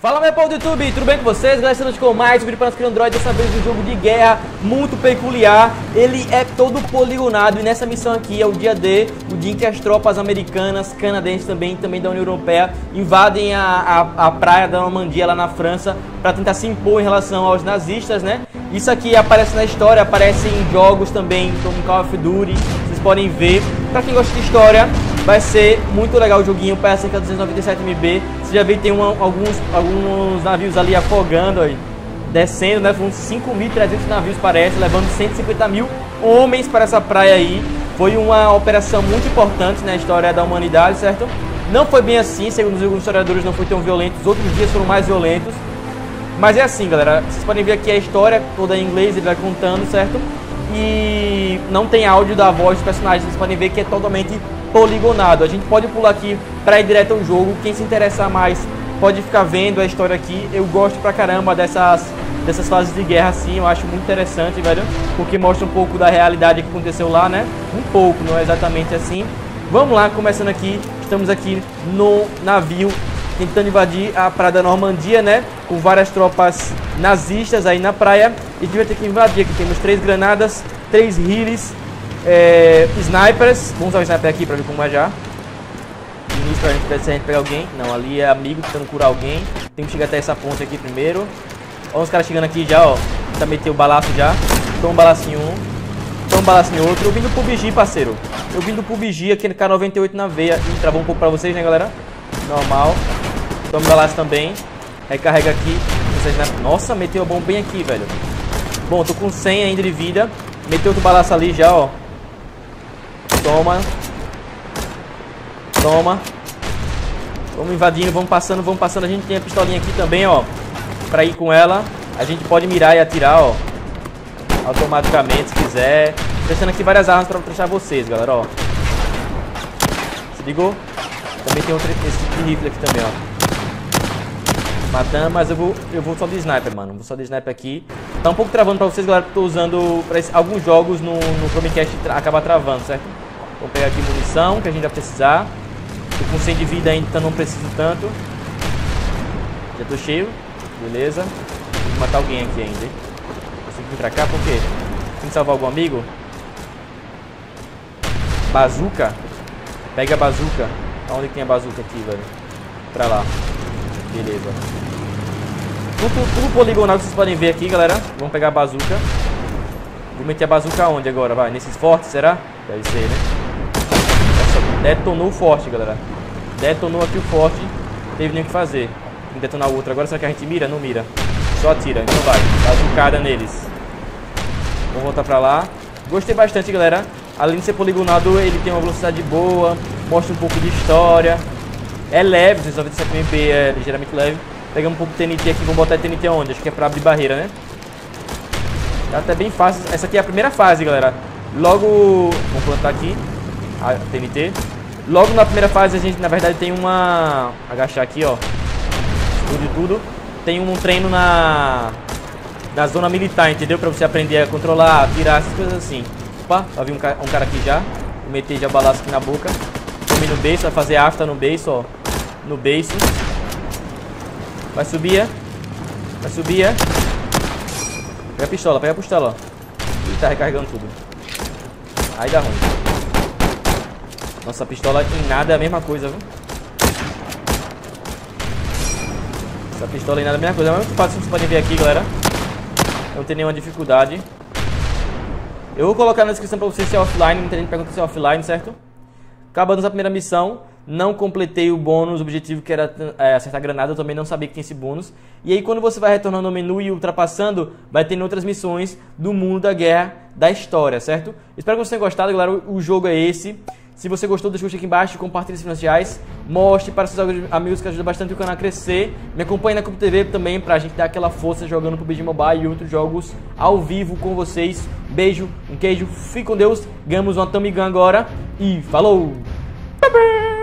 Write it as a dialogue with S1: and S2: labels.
S1: Fala meu povo do YouTube, tudo bem com vocês? Galera, estamos com mais um vídeo para nosso Android, dessa vez um jogo de guerra muito peculiar. Ele é todo poligonado e nessa missão aqui é o dia D, o dia em que as tropas americanas, canadenses também, também da União Europeia, invadem a, a, a praia da Normandia lá na França para tentar se impor em relação aos nazistas, né? Isso aqui aparece na história, aparece em jogos também, como Call of Duty, vocês podem ver. Para quem gosta de história, Vai ser muito legal o joguinho, cerca 297MB. Você já viu que tem uma, alguns, alguns navios ali afogando aí, descendo, né? Foram 5.300 navios, parece, levando 150 mil homens para essa praia aí. Foi uma operação muito importante na história da humanidade, certo? Não foi bem assim, segundo os historiadores, não foi tão violento. Os outros dias foram mais violentos. Mas é assim, galera. Vocês podem ver aqui a história toda em inglês, ele vai contando, certo? E não tem áudio da voz dos personagens. Vocês podem ver que é totalmente poligonado. A gente pode pular aqui para ir direto ao jogo. Quem se interessar mais pode ficar vendo a história aqui. Eu gosto pra caramba dessas, dessas fases de guerra assim. Eu acho muito interessante, velho. Porque mostra um pouco da realidade que aconteceu lá, né? Um pouco, não é exatamente assim. Vamos lá, começando aqui. Estamos aqui no navio tentando invadir a praia da Normandia, né? Com várias tropas nazistas aí na praia. E a gente vai ter que invadir. Aqui temos três granadas, três healis é, snipers. Vamos usar o sniper aqui pra ver como é já. Início pra gente ver se a gente pegar alguém. Não, ali é amigo tentando curar alguém. Tem que chegar até essa ponte aqui primeiro. Olha os caras chegando aqui já, ó. Já meteu o balaço já. Toma um balacinho um. Toma um balacinho outro. Eu vim do PUBG, parceiro. Eu vim do PUBG aqui no K98 na veia. E travou um pouco pra vocês, né, galera? Normal. Toma balaço também. Recarrega aqui. Nossa, meteu a bomba bem aqui, velho. Bom, tô com 100 ainda de vida. Meteu outro balaço ali já, ó. Toma. Toma. Vamos invadindo, vamos passando, vamos passando. A gente tem a pistolinha aqui também, ó. Pra ir com ela. A gente pode mirar e atirar, ó. Automaticamente, se quiser. Deixando aqui várias armas pra testar vocês, galera, ó. Se ligou? Também tem outro esse tipo de rifle aqui também, ó. Matando, mas eu vou, eu vou só de sniper, mano. Vou só de sniper aqui. Tá um pouco travando pra vocês, galera, que tô usando pra esse, alguns jogos no, no Chromecast tra acaba travando, certo? Vou pegar aqui munição, que a gente vai precisar. Tô com 100 de vida ainda, então não preciso tanto. Já tô cheio. Beleza. Tem que matar alguém aqui ainda? Consegui vir pra cá, por quê? Tem que salvar algum amigo? Bazuca? Pega a bazuca. Onde que tem a bazuca aqui, velho? Pra lá. Beleza. Tudo, tudo poligonal que vocês podem ver aqui, galera. Vamos pegar a bazuca. Vou meter a bazuca onde agora? Vai, nesses fortes, será? Deve ser, né? Detonou o forte, galera. Detonou aqui o forte. Teve nem o que fazer. Tem que detonar o outro. Agora será que a gente mira? Não mira. Só atira. Então vai. Bazucada neles. Vamos voltar pra lá. Gostei bastante, galera. Além de ser poligonado, ele tem uma velocidade boa. Mostra um pouco de história. É leve, 297 MP é ligeiramente leve. Pegamos um pouco de TNT aqui, vamos botar TNT onde? Acho que é pra abrir barreira, né? Tá até bem fácil. Essa aqui é a primeira fase, galera. Logo... Vamos plantar aqui a TNT. Logo na primeira fase a gente, na verdade, tem uma... Agachar aqui, ó. Tudo e tudo. Tem um treino na... Na zona militar, entendeu? Pra você aprender a controlar, tirar essas coisas assim. Opa, vai vir um, ca... um cara aqui já. Vou meter já balaço aqui na boca. Tome no beijo, vai fazer afta no beijo, ó no base. Vai subir, é? Vai subir, é? Pega a pistola, pega a pistola, ó. Ele tá recarregando tudo. Aí dá ruim. Nossa, a pistola em nada é a mesma coisa, viu? Essa pistola em nada é a mesma coisa. É muito fácil, vocês podem ver aqui, galera. Não tem nenhuma dificuldade. Eu vou colocar na descrição pra vocês se é offline. Muita gente pergunta se é offline, certo? Acabando essa primeira missão não completei o bônus, o objetivo que era é, acertar granada, eu também não sabia que tinha esse bônus. E aí quando você vai retornando ao menu e ultrapassando, vai ter outras missões do mundo da guerra, da história, certo? Espero que vocês tenham gostado, galera, o jogo é esse. Se você gostou, deixa o aqui embaixo, compartilhe as financiais, mostre para seus amigos que ajuda bastante o canal a crescer. Me acompanhe na Cup TV também a gente dar aquela força jogando PUBG Mobile e outros jogos ao vivo com vocês. Beijo, um queijo, fique com Deus, ganhamos uma Tommy Gun agora e falou! Bye -bye.